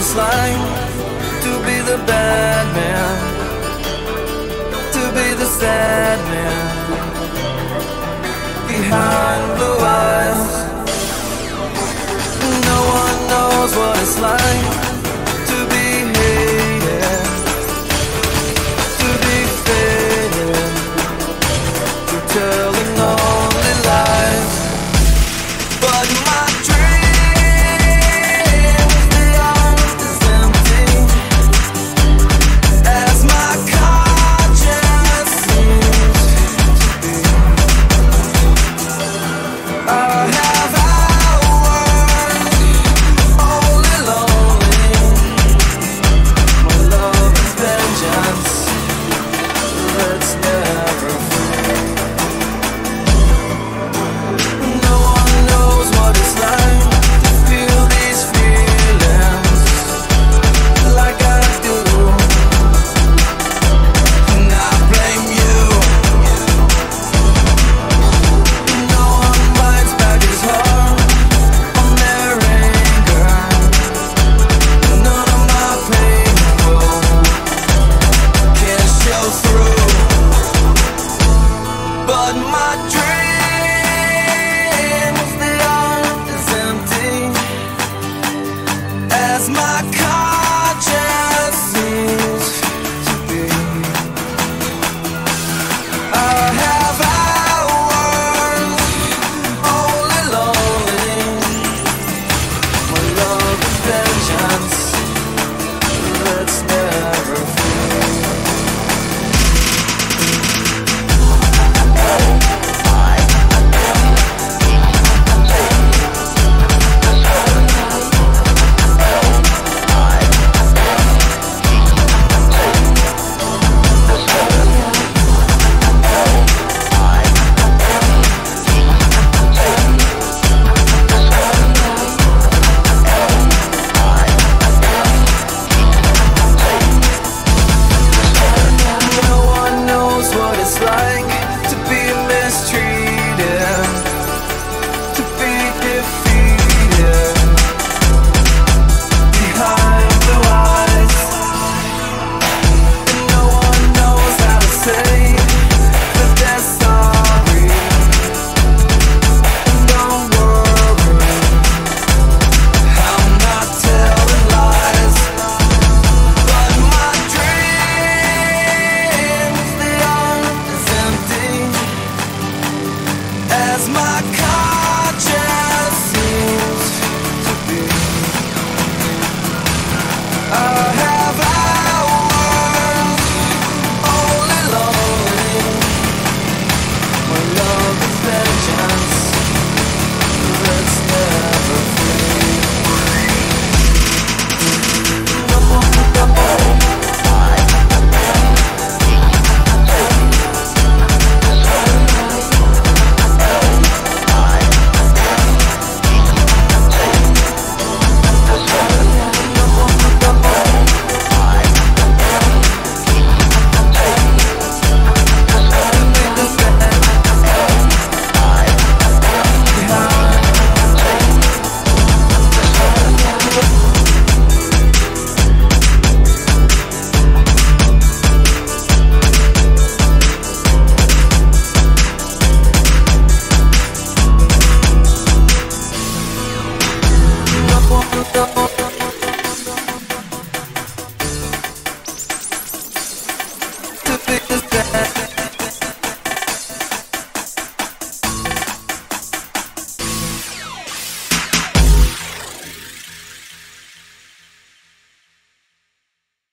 it's like to be the bad man, to be the sad man behind blue eyes. No one knows what it's like to be hated, to be faded, to tell. was my my conscience